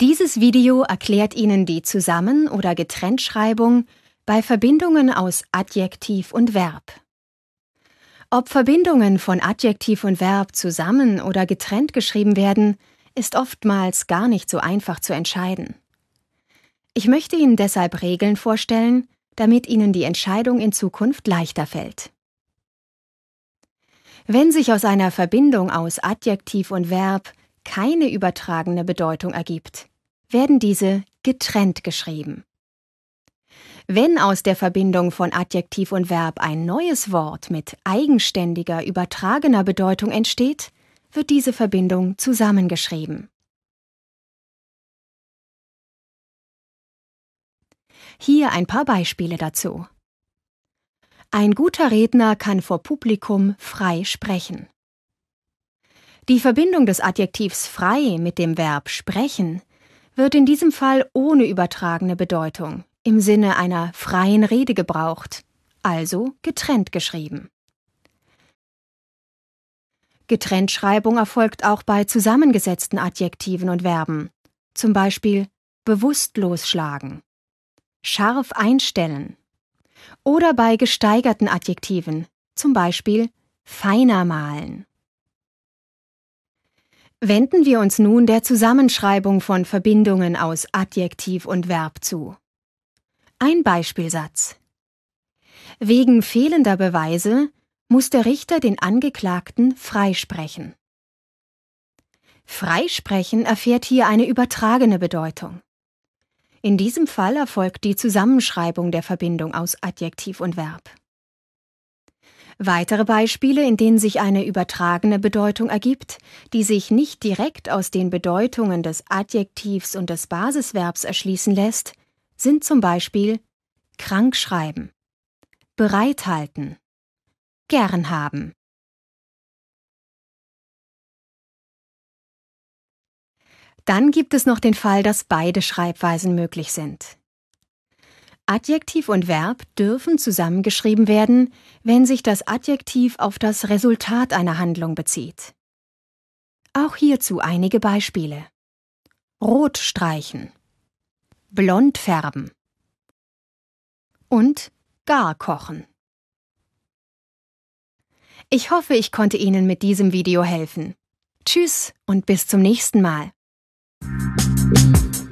Dieses Video erklärt Ihnen die Zusammen- oder Getrenntschreibung bei Verbindungen aus Adjektiv und Verb. Ob Verbindungen von Adjektiv und Verb zusammen oder getrennt geschrieben werden, ist oftmals gar nicht so einfach zu entscheiden. Ich möchte Ihnen deshalb Regeln vorstellen, damit Ihnen die Entscheidung in Zukunft leichter fällt. Wenn sich aus einer Verbindung aus Adjektiv und Verb keine übertragene Bedeutung ergibt, werden diese getrennt geschrieben. Wenn aus der Verbindung von Adjektiv und Verb ein neues Wort mit eigenständiger, übertragener Bedeutung entsteht, wird diese Verbindung zusammengeschrieben. Hier ein paar Beispiele dazu. Ein guter Redner kann vor Publikum frei sprechen. Die Verbindung des Adjektivs frei mit dem Verb sprechen wird in diesem Fall ohne übertragene Bedeutung im Sinne einer freien Rede gebraucht, also getrennt geschrieben. Getrenntschreibung erfolgt auch bei zusammengesetzten Adjektiven und Verben, zum Beispiel bewusstlos schlagen, scharf einstellen oder bei gesteigerten Adjektiven, zum Beispiel feiner malen. Wenden wir uns nun der Zusammenschreibung von Verbindungen aus Adjektiv und Verb zu. Ein Beispielsatz. Wegen fehlender Beweise muss der Richter den Angeklagten freisprechen. Freisprechen erfährt hier eine übertragene Bedeutung. In diesem Fall erfolgt die Zusammenschreibung der Verbindung aus Adjektiv und Verb. Weitere Beispiele, in denen sich eine übertragene Bedeutung ergibt, die sich nicht direkt aus den Bedeutungen des Adjektivs und des Basisverbs erschließen lässt, sind zum Beispiel krankschreiben, bereithalten, gern haben. Dann gibt es noch den Fall, dass beide Schreibweisen möglich sind. Adjektiv und Verb dürfen zusammengeschrieben werden, wenn sich das Adjektiv auf das Resultat einer Handlung bezieht. Auch hierzu einige Beispiele. Rot streichen blond färben und gar kochen. Ich hoffe, ich konnte Ihnen mit diesem Video helfen. Tschüss und bis zum nächsten Mal. Thank you.